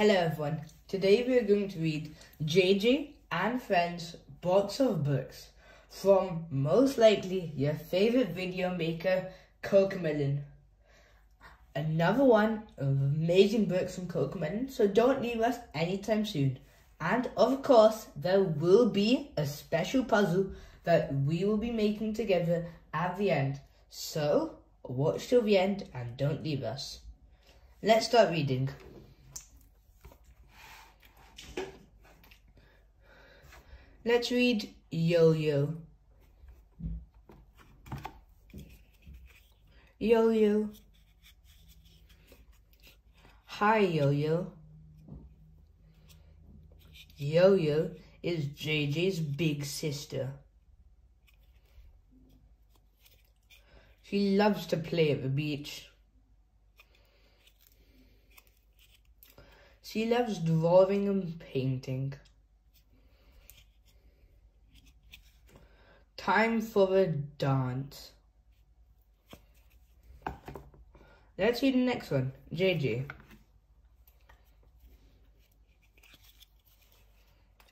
Hello everyone. Today we are going to read JJ and Friends Box of Books from most likely your favorite video maker, Cocomelon. Another one of amazing books from Cocomelon, so don't leave us anytime soon. And of course, there will be a special puzzle that we will be making together at the end. So, watch till the end and don't leave us. Let's start reading. Let's read Yo-Yo. Yo-Yo. Hi, Yo-Yo. Yo-Yo is JJ's big sister. She loves to play at the beach. She loves drawing and painting. Time for a dance. Let's read the next one. JJ.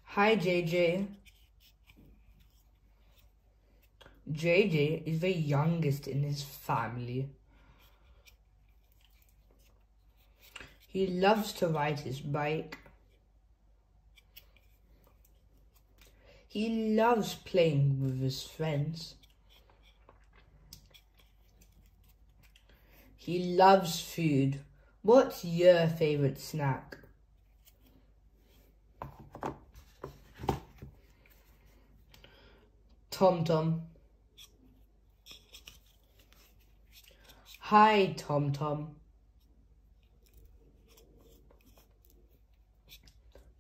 Hi, JJ. JJ is the youngest in his family. He loves to ride his bike. He loves playing with his friends. He loves food. What's your favorite snack? Tom Tom. Hi, Tom Tom.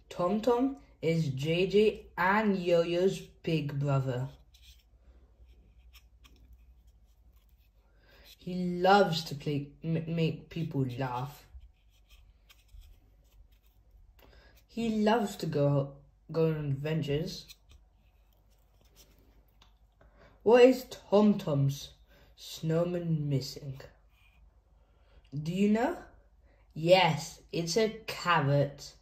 Tom Tom is JJ and Yo-Yo's big brother. He loves to play, make people laugh. He loves to go go on adventures. What is Tom Tom's snowman missing? Do you know? Yes, it's a carrot.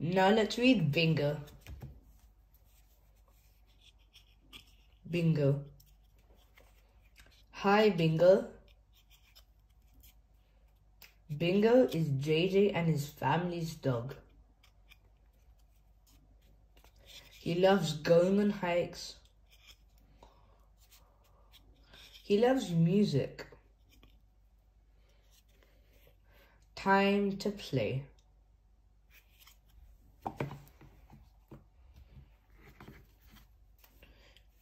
Now let's read bingo. Bingo. Hi, Bingo. Bingo is JJ and his family's dog. He loves going on hikes. He loves music. Time to play.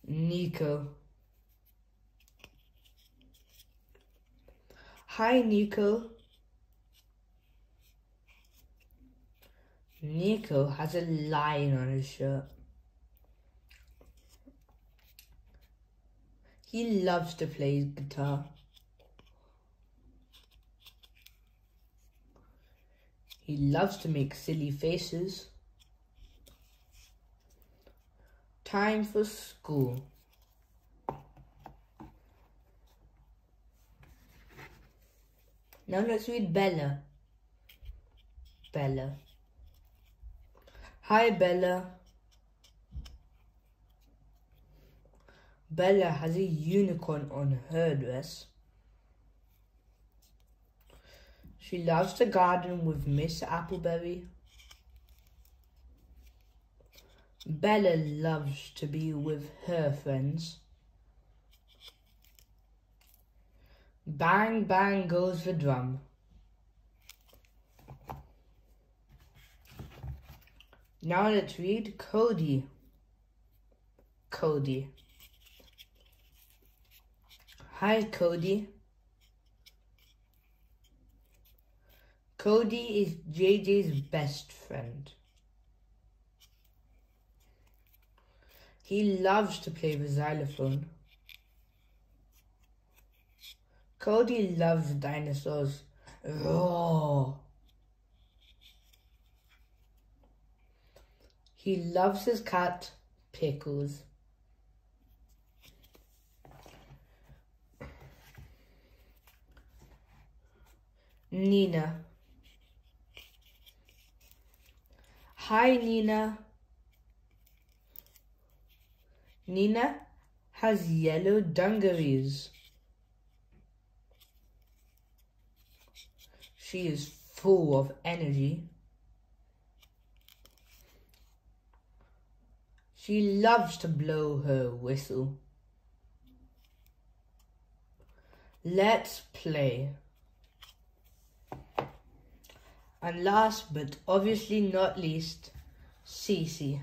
Nico. Hi, Nico. Nico has a lion on his shirt. He loves to play guitar. He loves to make silly faces. Time for school. Now let's read Bella. Bella. Hi, Bella. Bella has a unicorn on her dress. She loves to garden with Miss Appleberry. Bella loves to be with her friends. Bang, bang goes the drum. Now let's read Cody. Cody. Hi, Cody. Cody is JJ's best friend. He loves to play the xylophone. Cody loves dinosaurs. Raw. He loves his cat, Pickles. Nina. Hi, Nina. Nina has yellow dungarees. She is full of energy. She loves to blow her whistle. Let's play. And last but obviously not least, Cece.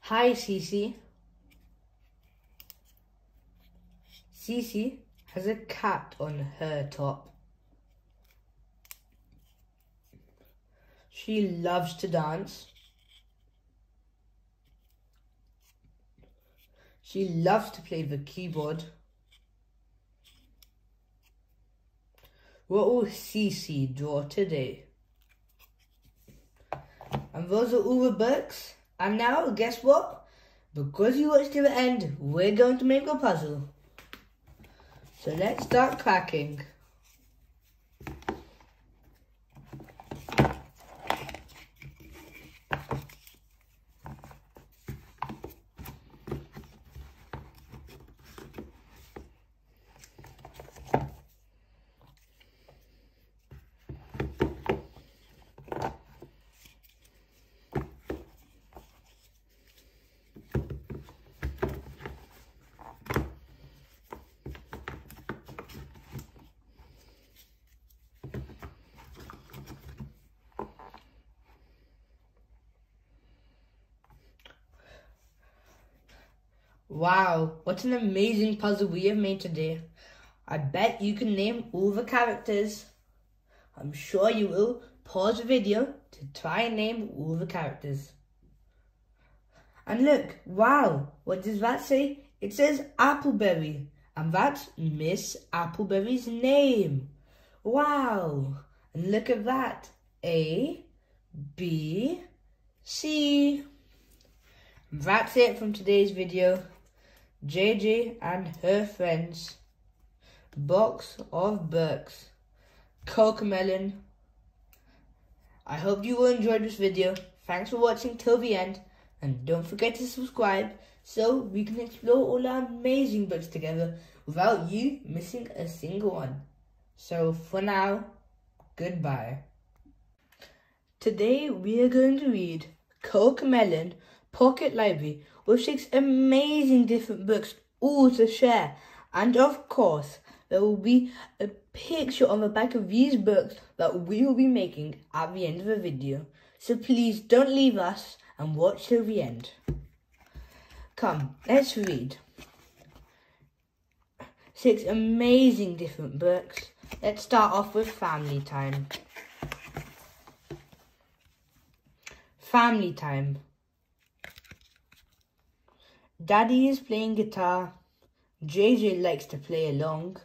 Hi Cece. Cece has a cat on her top. She loves to dance. She loves to play the keyboard. What will Cece draw today? And those are all the books. And now, guess what? Because you watched to the end, we're going to make a puzzle. So let's start cracking. Wow, what an amazing puzzle we have made today. I bet you can name all the characters. I'm sure you will. Pause the video to try and name all the characters. And look, wow, what does that say? It says Appleberry, and that's Miss Appleberry's name. Wow, and look at that. A, B, C. That's it from today's video. JJ and her friends. Box of books. Melon. I hope you all enjoyed this video. Thanks for watching till the end. And don't forget to subscribe so we can explore all our amazing books together without you missing a single one. So for now, goodbye. Today we are going to read Cocomelon Pocket Library with six amazing different books all to share. And of course, there will be a picture on the back of these books that we will be making at the end of the video. So please don't leave us and watch till the end. Come, let's read. Six amazing different books. Let's start off with family time. Family time. Daddy is playing guitar. JJ likes to play along.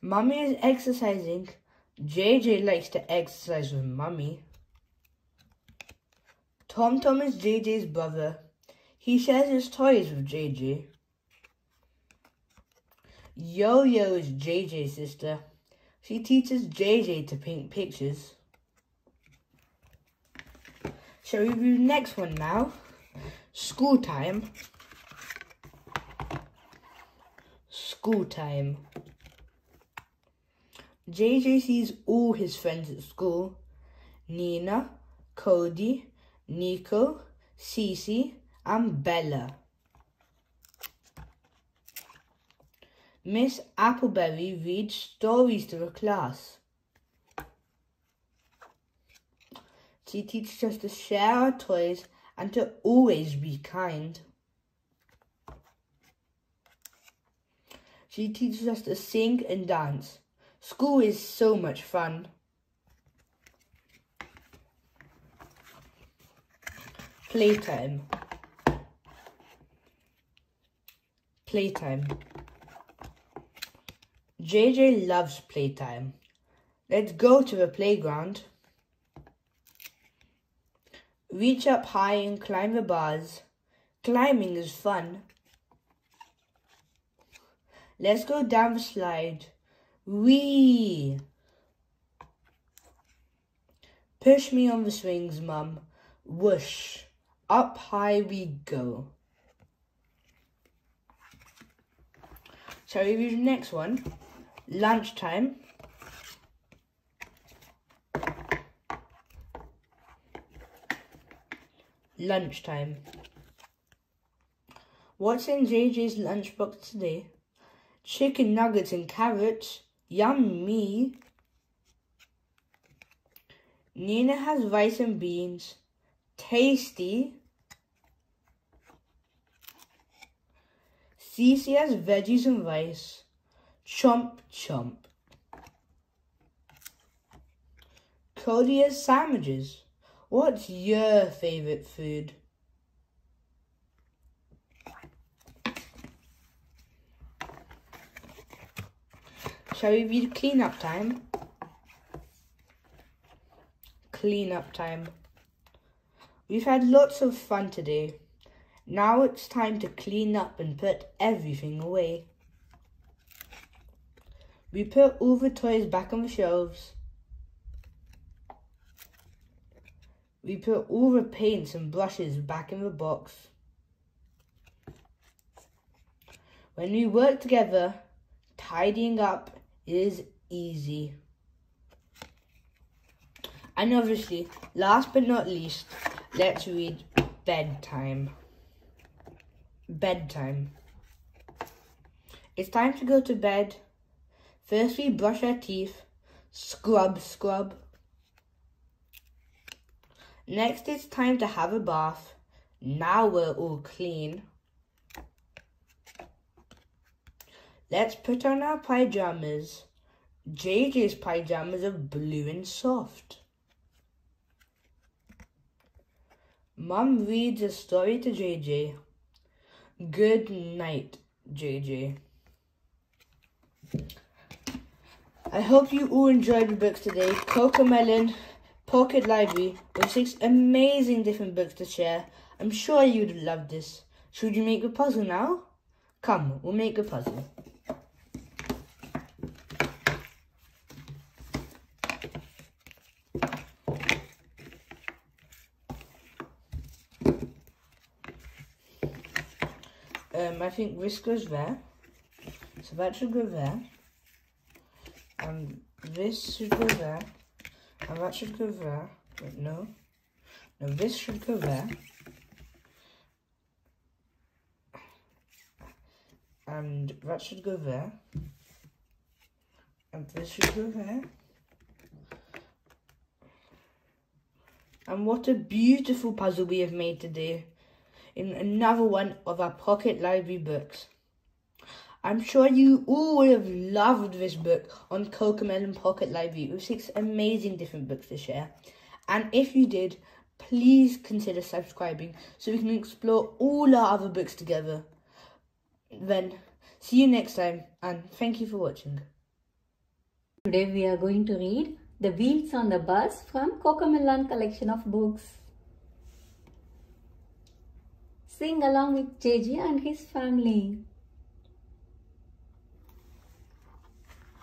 Mummy is exercising. JJ likes to exercise with Mummy. Tom Tom is JJ's brother. He shares his toys with JJ. Yo Yo is JJ's sister. She teaches JJ to paint pictures. Shall we do the next one now? School time. School time. JJ sees all his friends at school. Nina, Cody, Nico, Cece, and Bella. Miss Appleberry reads stories to the class. She teaches us to share our toys and to always be kind. She teaches us to sing and dance. School is so much fun. Playtime. Playtime. JJ loves playtime. Let's go to the playground. Reach up high and climb the bars. Climbing is fun. Let's go down the slide. Wee! Push me on the swings, Mum. Whoosh. Up high we go. Shall we do the next one? Lunchtime. Lunchtime. What's in JJ's lunchbox today? Chicken nuggets and carrots. Yummy. Nina has rice and beans. Tasty. Cece has veggies and rice. Chomp chomp. Cody has sandwiches. What's your favourite food? Shall we read cleanup time? Cleanup time. We've had lots of fun today. Now it's time to clean up and put everything away. We put all the toys back on the shelves. We put all the paints and brushes back in the box. When we work together, tidying up is easy. And obviously, last but not least, let's read bedtime. Bedtime. It's time to go to bed. First we brush our teeth, scrub, scrub. Next it's time to have a bath. Now we're all clean. Let's put on our pyjamas. JJ's pyjamas are blue and soft. Mum reads a story to JJ. Good night, JJ. I hope you all enjoyed the books today. Cocomelon Pocket Library with six amazing different books to share. I'm sure you'd love this. Should you make a puzzle now? Come, we'll make a puzzle. Um, I think this goes there. So that should go there. And this should go there. And that should go there. Wait, no. No, this should go there. And that should go there. And this should go there. And what a beautiful puzzle we have made today in another one of our pocket library books. I'm sure you all would have loved this book on Cocomelon Pocket Library with six amazing different books to share. And if you did, please consider subscribing so we can explore all our other books together. Then, see you next time and thank you for watching. Today we are going to read The Wheels on the Bus from Cocomelon collection of books. Sing along with JJ and his family.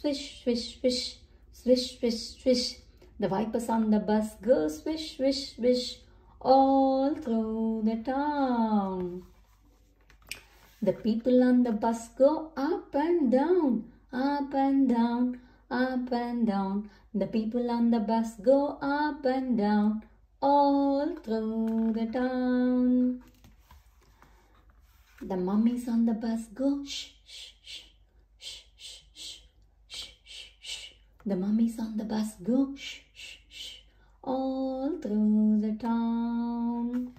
swish, swish, swish, swish, swish, swish. The wipers on the bus go swish, swish, swish, all through the town. The people on the bus go up and down, up and down, up and down. The people on the bus go up and down, all through the town. The mummies on the bus go shh, shh, shh, shh, shh, shh, shh. The mummies on the bus go shh, shh, shh, all through the town.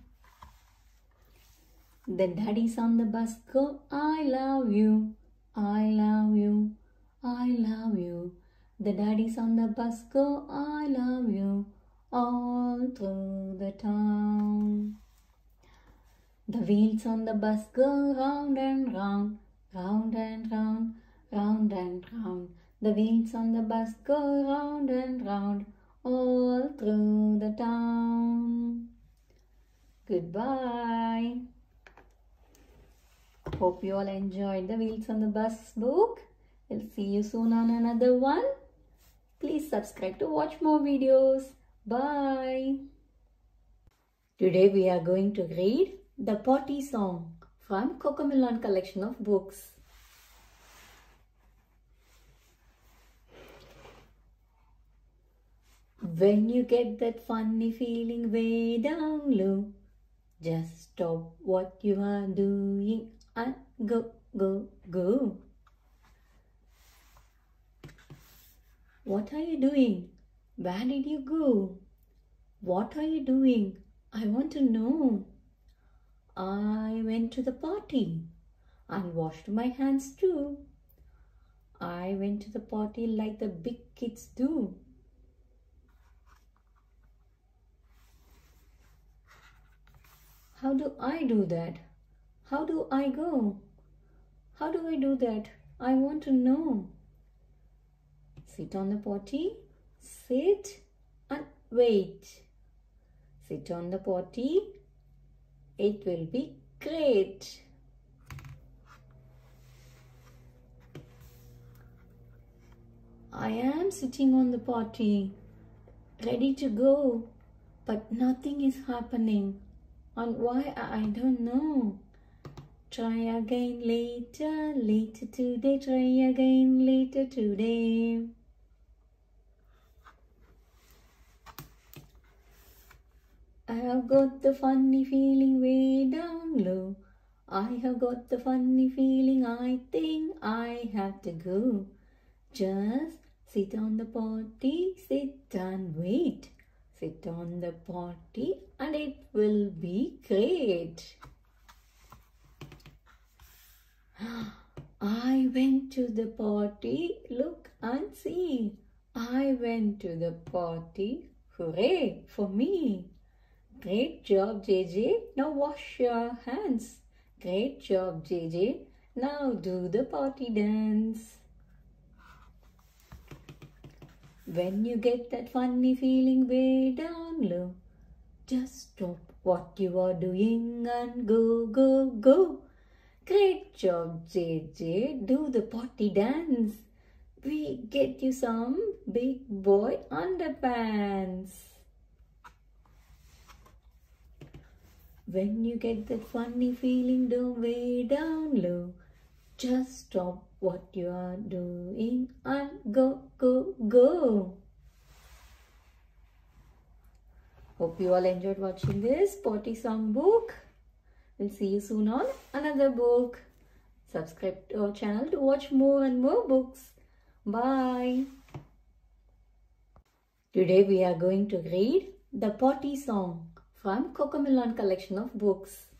The daddies on the bus go, I love you, I love you, I love you. The daddies on the bus go, I love you, all through the town. The wheels on the bus go round and round, round and round, round and round. The wheels on the bus go round and round, all through the town. Goodbye. Hope you all enjoyed the Wheels on the Bus book. We'll see you soon on another one. Please subscribe to watch more videos. Bye. Today we are going to read The Potty Song from Cocomelon collection of books. When you get that funny feeling way down low, just stop what you are doing and go, go, go. What are you doing? Where did you go? What are you doing? I want to know. I went to the party and washed my hands too. I went to the party like the big kids do. How do I do that? How do I go? How do I do that? I want to know. Sit on the potty, sit and wait. Sit on the potty, it will be great. I am sitting on the potty, ready to go, but nothing is happening. And why I don't know. Try again later, later today, try again later today. I have got the funny feeling way down low. I have got the funny feeling I think I have to go. Just sit on the potty, sit and wait. Sit on the potty and it will be great. I went to the party, look and see. I went to the party, hooray for me. Great job, JJ. Now wash your hands. Great job, JJ. Now do the party dance. When you get that funny feeling way down low, just stop what you are doing and go, go, go. Great job, JJ. Do the potty dance. We get you some big boy underpants. When you get that funny feeling down way down low, just stop what you are doing and go, go, go. Hope you all enjoyed watching this potty song book. We'll see you soon on another book. Subscribe to our channel to watch more and more books. Bye. Today we are going to read The Potty Song from Cocomelon collection of books.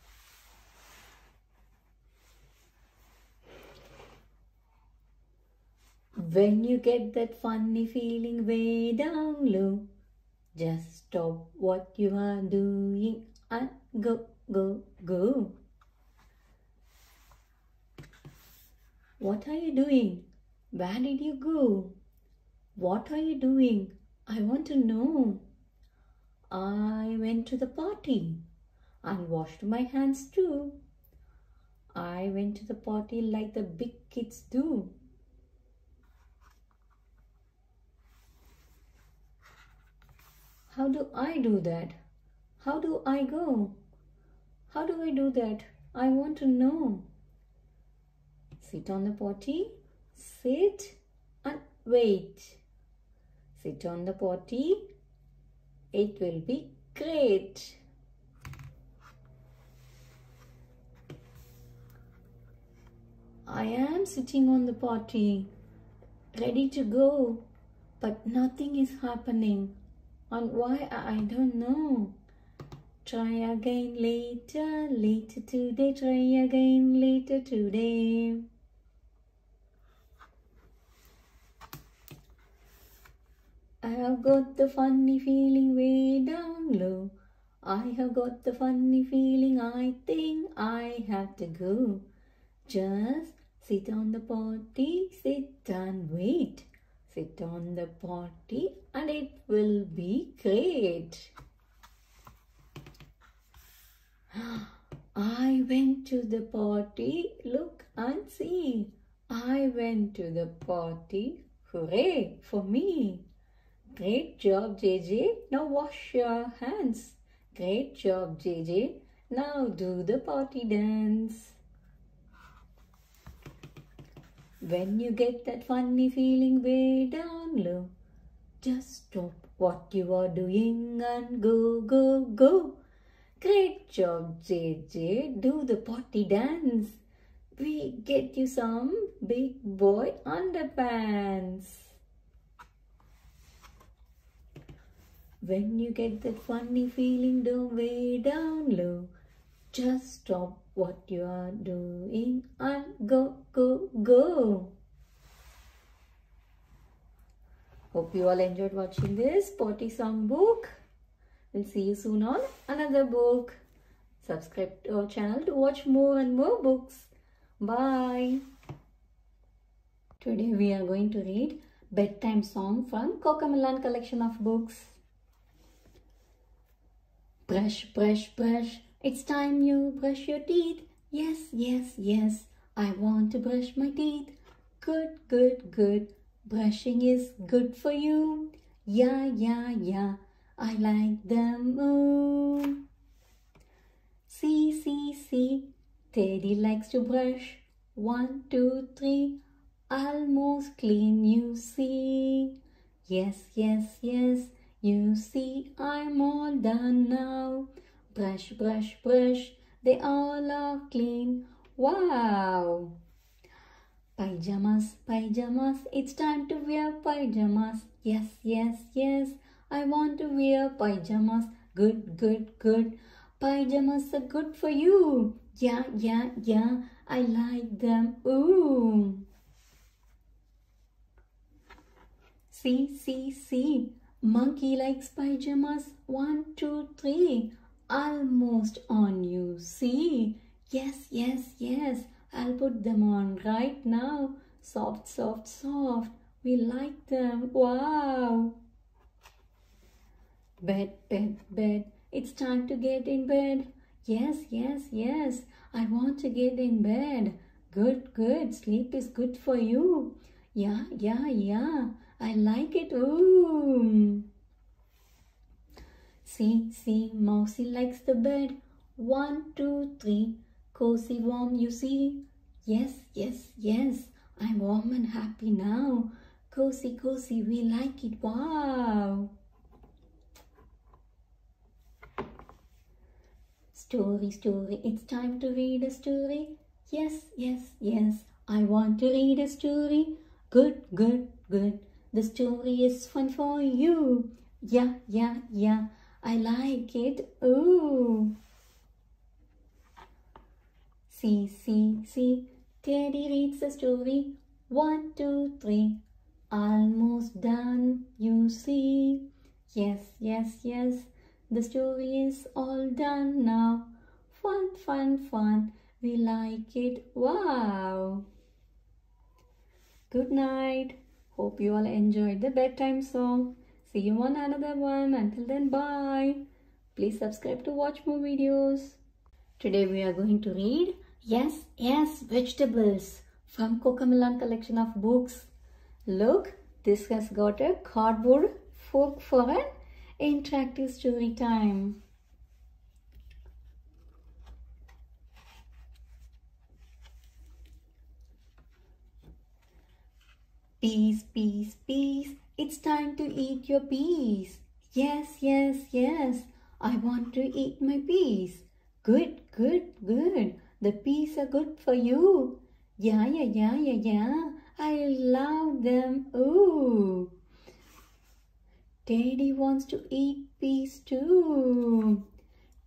When you get that funny feeling way down low, just stop what you are doing and go, go, go. What are you doing? Where did you go? What are you doing? I want to know. I went to the party and washed my hands too. I went to the party like the big kids do. How do I do that? How do I go? How do I do that? I want to know. Sit on the potty, sit and wait. Sit on the potty, it will be great. I am sitting on the potty, ready to go, but nothing is happening. And why I don't know. Try again later, later today, try again later today. I have got the funny feeling way down low. I have got the funny feeling I think I have to go. Just sit on the potty, sit and wait. Sit on the potty and it will be great. I went to the potty, look and see. I went to the potty, hooray for me. Great job, JJ. Now wash your hands. Great job, JJ. Now do the potty dance. When you get that funny feeling way down low, just stop what you are doing and go, go, go. Great job, JJ. Do the potty dance. We get you some big boy underpants. When you get that funny feeling down way down low, just stop what you are doing and go, go, go. Hope you all enjoyed watching this potty song book. We'll see you soon on another book. Subscribe to our channel to watch more and more books. Bye. Today we are going to read bedtime song from Cocomelon collection of books. Brush, brush, brush. It's time you brush your teeth. Yes, yes, yes. I want to brush my teeth. Good, good, good. Brushing is good for you. Yeah, yeah, yeah. I like them. Oh. See, see, see. Teddy likes to brush. One, two, three. Almost clean, you see. Yes, yes, yes. You see, I'm all done now. Brush, brush, brush. They all are clean. Wow. Pyjamas, pyjamas. It's time to wear pyjamas. Yes, yes, yes. I want to wear pyjamas. Good, good, good. Pyjamas are good for you. Yeah, yeah, yeah. I like them. Ooh. See, see, see. Monkey likes pyjamas. One, two, three. Almost on you. See? Yes, yes, yes. I'll put them on right now. Soft, soft, soft. We like them. Wow. Bed, bed, bed. It's time to get in bed. Yes, yes, yes. I want to get in bed. Good, good. Sleep is good for you. Yeah, yeah, yeah. I like it. Ooh. See, see, Mousy likes the bed. One, two, three. Cozy, warm, you see. Yes, yes, yes. I'm warm and happy now. Cozy, cozy, we like it. Wow. Story, story, it's time to read a story. Yes, yes, yes, I want to read a story. Good, good, good. The story is fun for you. Yeah, yeah, yeah, I like it. Ooh. See, see, see, Teddy reads the story. One, two, three. Almost done, you see. Yes, yes, yes. The story is all done now. Fun, fun, fun. We like it. Wow. Good night. Hope you all enjoyed the bedtime song. See you on another one. Until then, bye. Please subscribe to watch more videos. Today we are going to read Yes, Yes, Vegetables from Cocomelon collection of books. Look, this has got a cardboard fork for an interactive story time. Peas, peas, peas, it's time to eat your peas. Yes, yes, yes, I want to eat my peas. Good, good, good, the peas are good for you. Yeah, yeah, yeah, yeah, yeah, I love them. Ooh. Teddy wants to eat peas too.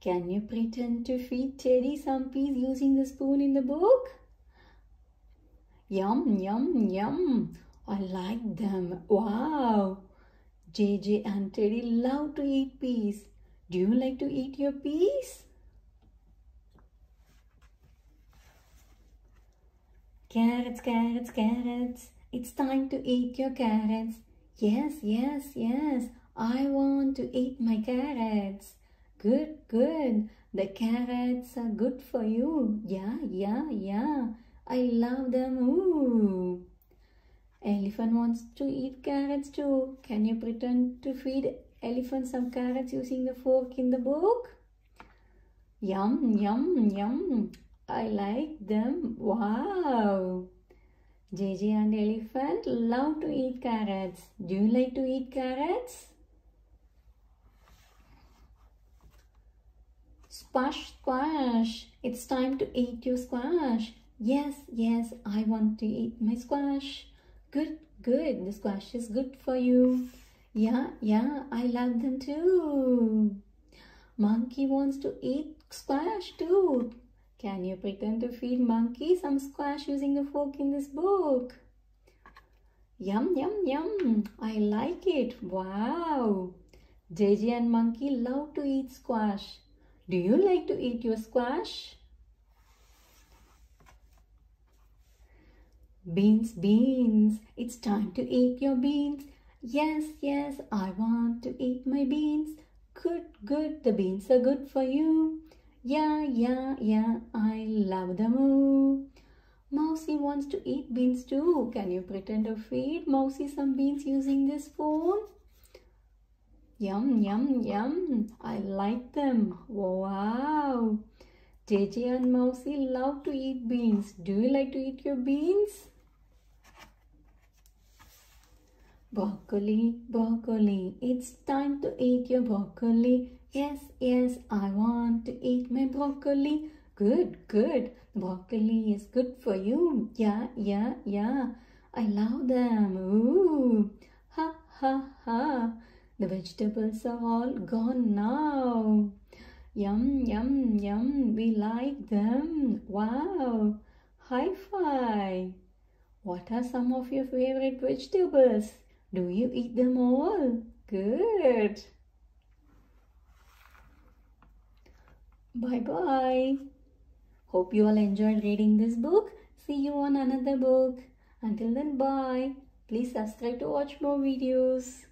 Can you pretend to feed Teddy some peas using the spoon in the book? Yum, yum, yum. I like them. Wow. JJ and Teddy love to eat peas. Do you like to eat your peas? Carrots, carrots, carrots. It's time to eat your carrots. Yes, yes, yes. I want to eat my carrots. Good, good. The carrots are good for you. Yeah, yeah, yeah. I love them. Ooh. Elephant wants to eat carrots too. Can you pretend to feed elephant some carrots using the fork in the book? Yum, yum, yum. I like them. Wow. JJ and Elephant love to eat carrots. Do you like to eat carrots? Squash, squash. It's time to eat your squash. Yes, yes, I want to eat my squash. Good, good. The squash is good for you. Yeah, yeah, I love them too. Monkey wants to eat squash too. Can you pretend to feed monkey some squash using the fork in this book? Yum, yum, yum. I like it. Wow. JJ and Monkey love to eat squash. Do you like to eat your squash? Beans, beans. It's time to eat your beans. Yes, yes, I want to eat my beans. Good, good. The beans are good for you. Yeah, yeah, yeah, I love them. Ooh. Mousy wants to eat beans too. Can you pretend to feed Mousy some beans using this spoon? Yum, yum, yum. I like them. Wow. JJ and Mousy love to eat beans. Do you like to eat your beans? Broccoli, broccoli. It's time to eat your broccoli. Yes, yes, I want to eat my broccoli. Good, good. Broccoli is good for you. Yeah, yeah, yeah. I love them. Ooh. Ha, ha, ha. The vegetables are all gone now. Yum, yum, yum. We like them. Wow. High five. What are some of your favorite vegetables? Do you eat them all? Good. Bye bye. Hope you all enjoyed reading this book. See you on another book. Until then, bye. Please subscribe to watch more videos.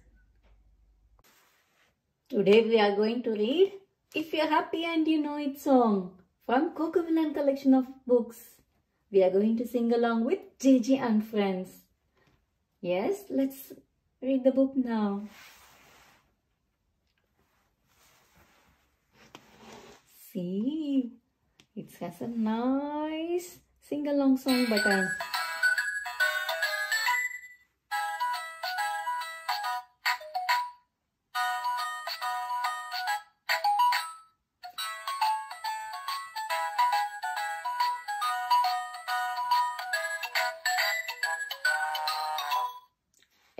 Today we are going to read If You're Happy and You Know It song from Cocomelon collection of books. We are going to sing along with JJ and friends. Yes, let's read the book now. See, it has a nice sing-along song button.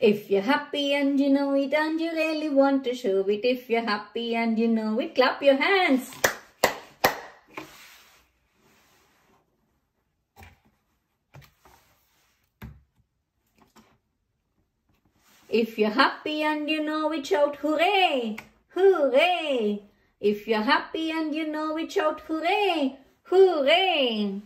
If you're happy and you know it and you really want to show it, if you're happy and you know it, clap your hands. If you're happy and you know it, shout hooray, hooray. If you're happy and you know it, shout hooray, hooray.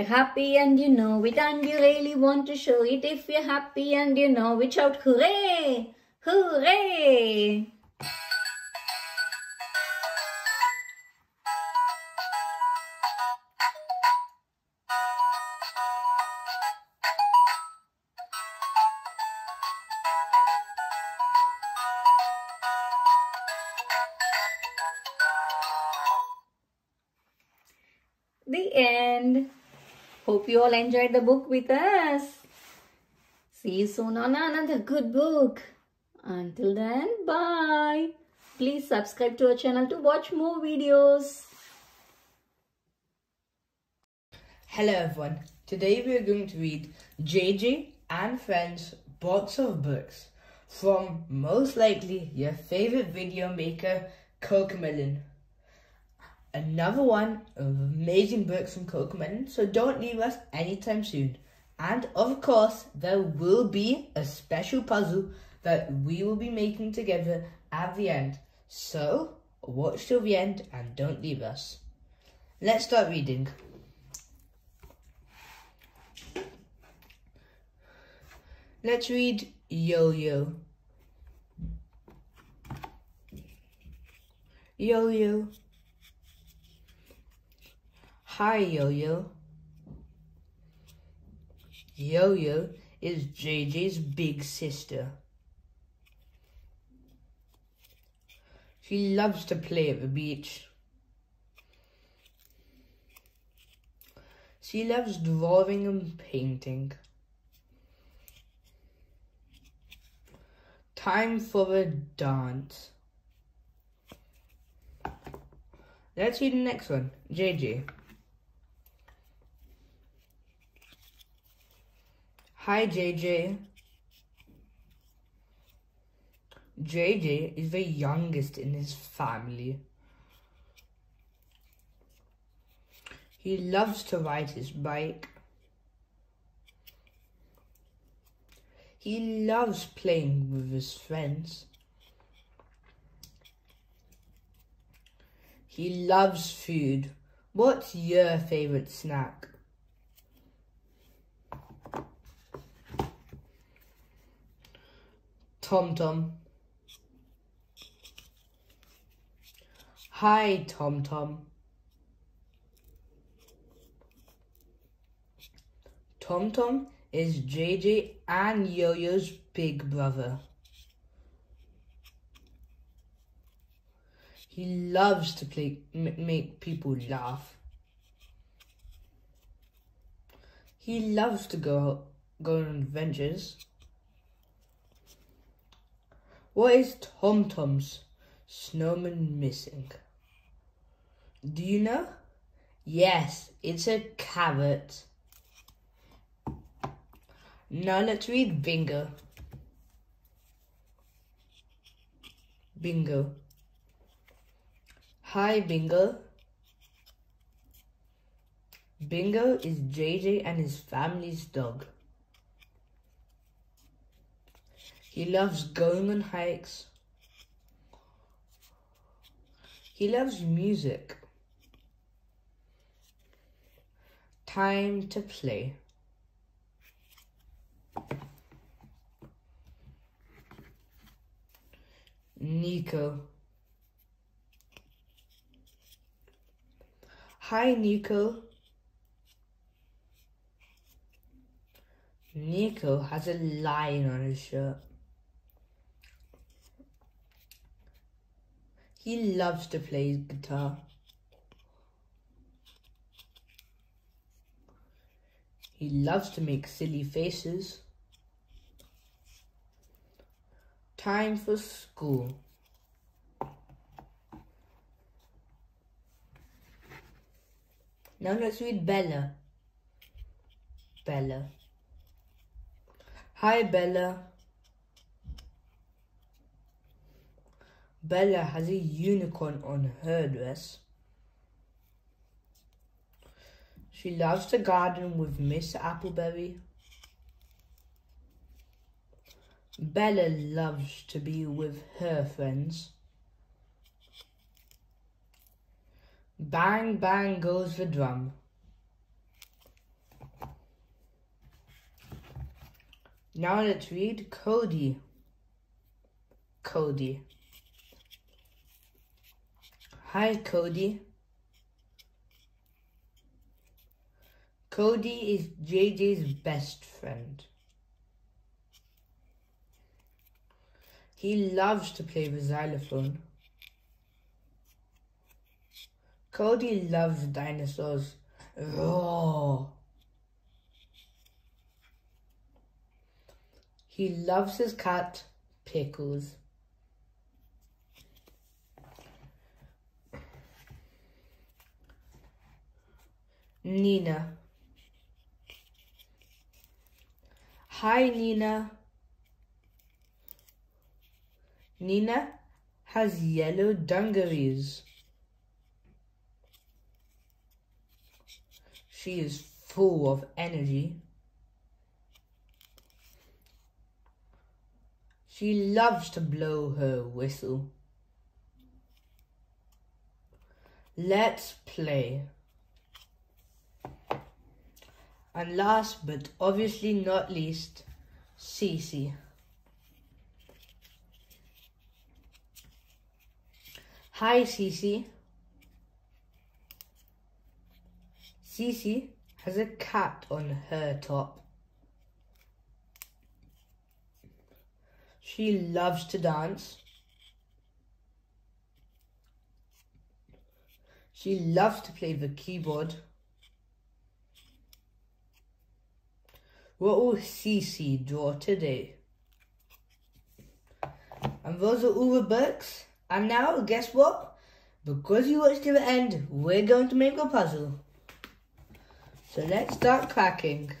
You're happy and you know it and you really want to show it, if you're happy and you know it, shout hooray! Hooray! You all enjoyed the book with us. See you soon on another good book. Until then, bye. Please subscribe to our channel to watch more videos. Hello everyone. Today we are going to read JJ and Friends Box of Books from most likely your favorite video maker, CoComelon another one of amazing books from CoComelon, so don't leave us anytime soon. And of course, there will be a special puzzle that we will be making together at the end. So, watch till the end and don't leave us. Let's start reading. Let's read Yo-Yo. Yo-Yo. Hi, Yo-Yo. Yo-Yo is JJ's big sister. She loves to play at the beach. She loves drawing and painting. Time for a dance. Let's read the next one. JJ. Hi, JJ. JJ is the youngest in his family. He loves to ride his bike. He loves playing with his friends. He loves food. What's your favorite snack? Tom Tom. Hi, Tom Tom. Tom Tom is JJ and Yo-Yo's big brother. He loves to play, make people laugh. He loves to go go on adventures. What is Tom Tom's snowman missing? Do you know? Yes, it's a carrot. Now let's read bingo. Bingo. Hi, Bingo. Bingo is JJ and his family's dog. He loves going on hikes. He loves music. Time to play. Nico. Hi, Nico. Nico has a lion on his shirt. He loves to play guitar. He loves to make silly faces. Time for school. Now let's read Bella. Bella. Hi, Bella. Bella has a unicorn on her dress. She loves to garden with Miss Appleberry. Bella loves to be with her friends. Bang bang goes the drum. Now let's read Cody. Cody. Hi, Cody. Cody is JJ's best friend. He loves to play the xylophone. Cody loves dinosaurs. Roar. He loves his cat, Pickles. Nina. Hi, Nina. Nina has yellow dungarees. She is full of energy. She loves to blow her whistle. Let's play. And last but obviously not least, Cece. Hi, Cece. Cece has a cat on her top. She loves to dance. She loves to play the keyboard. What will Cece draw today? And those are all the books. And now, guess what? Because you watched to the end, we're going to make a puzzle. So let's start cracking.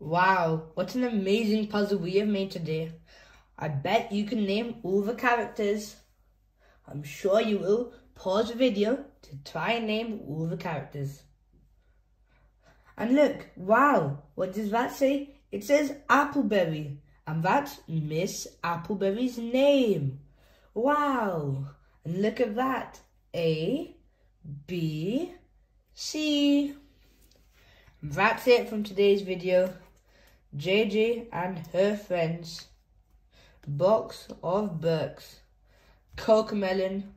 Wow, what an amazing puzzle we have made today. I bet you can name all the characters. I'm sure you will pause the video to try and name all the characters. And look, wow, what does that say? It says Appleberry, and that's Miss Appleberry's name. Wow, and look at that. A, B, C. That's it from today's video. JJ and her friends. Box of books. Melon.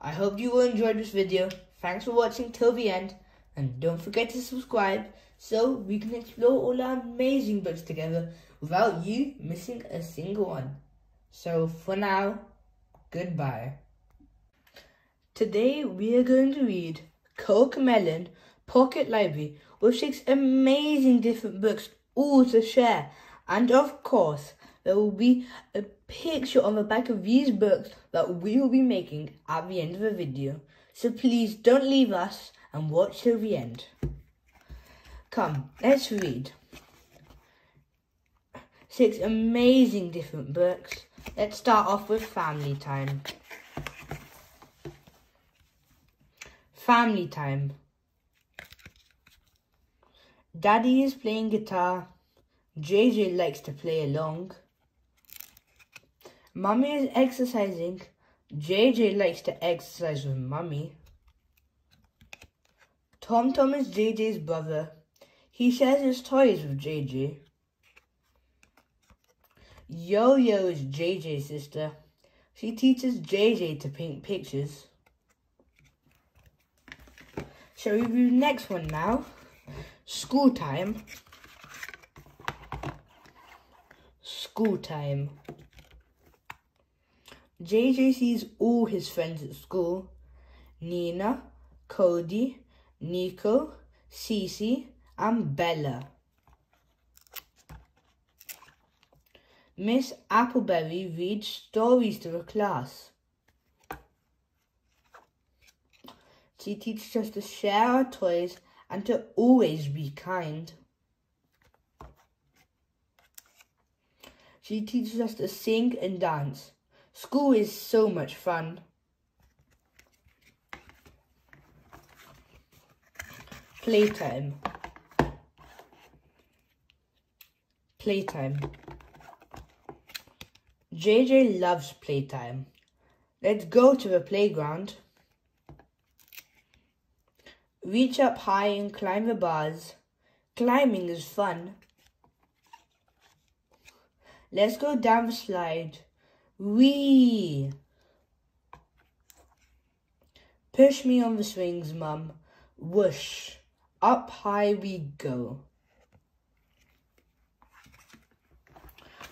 I hope you all enjoyed this video. Thanks for watching till the end. And don't forget to subscribe so we can explore all our amazing books together without you missing a single one. So for now, goodbye. Today we are going to read CoComelon Pocket Library with six amazing different books all to share. And of course, there will be a picture on the back of these books that we will be making at the end of the video. So please don't leave us and watch till the end. Come, let's read. Six amazing different books. Let's start off with Family Time. Family Time. Daddy is playing guitar. JJ likes to play along. Mummy is exercising. JJ likes to exercise with Mummy. Tom Tom is JJ's brother. He shares his toys with JJ. Yo Yo is JJ's sister. She teaches JJ to paint pictures. Shall we do the next one now? School time. School time. JJ sees all his friends at school. Nina, Cody, Nico, Cece, and Bella. Miss Appleberry reads stories to the class. She teaches us to share our toys and to always be kind. She teaches us to sing and dance. School is so much fun. Playtime. Playtime. JJ loves playtime. Let's go to the playground. Reach up high and climb the bars. Climbing is fun. Let's go down the slide. Wee! Push me on the swings, Mum. Whoosh! Up high we go.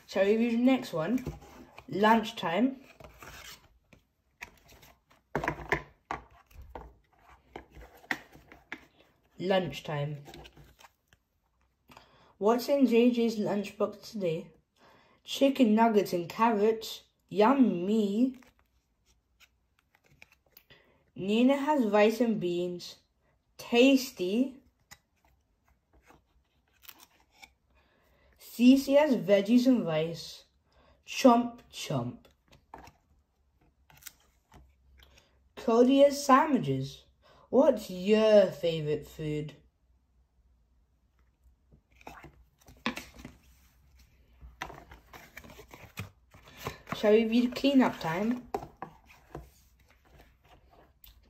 Shall we read the next one? Lunchtime. Lunchtime. What's in JJ's lunchbox today? Chicken nuggets and carrots. Yummy. Nina has rice and beans. Tasty. Cece has veggies and rice. Chomp chomp. Cody has sandwiches. What's your favourite food? Shall we read cleanup time?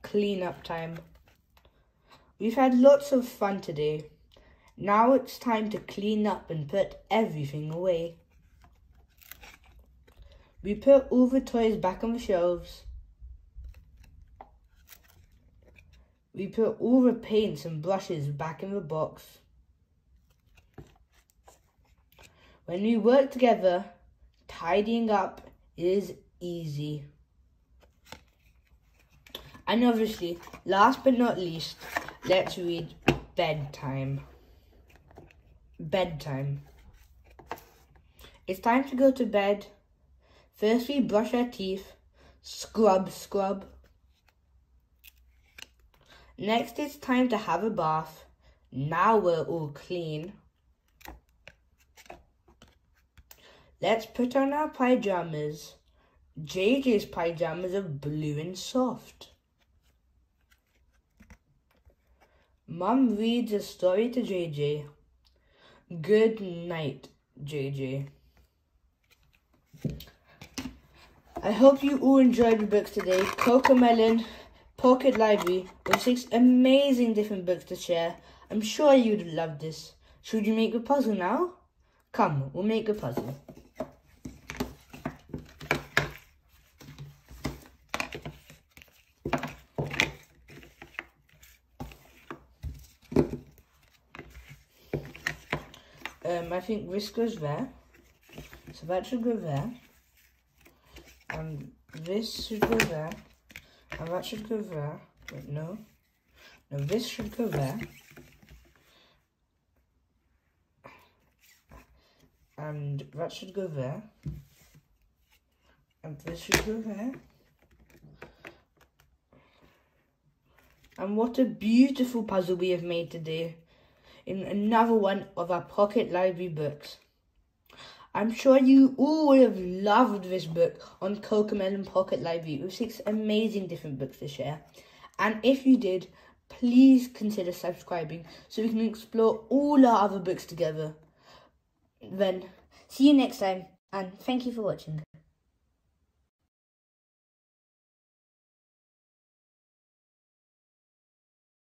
Cleanup time. We've had lots of fun today. Now it's time to clean up and put everything away. We put all the toys back on the shelves. We put all the paints and brushes back in the box. When we work together, tidying up is easy. And obviously, last but not least, let's read bedtime. Bedtime. It's time to go to bed. First we brush our teeth, scrub, scrub. Next it's time to have a bath. Now we're all clean. Let's put on our pyjamas. JJ's pyjamas are blue and soft. Mum reads a story to JJ. Good night, JJ. I hope you all enjoyed the books today. Cocomelon Pocket Library with six amazing different books to share. I'm sure you'd love this. Should you make a puzzle now? Come, we'll make a puzzle. Um, I think this goes there. So that should go there. And this should go there. And that should go there. Wait, no. No, this should go there. And that should go there. And this should go there. And what a beautiful puzzle we have made today in another one of our pocket library books. I'm sure you all would have loved this book on Cocomelon Pocket Library with six amazing different books to share. And if you did, please consider subscribing so we can explore all our other books together. Then, see you next time and thank you for watching.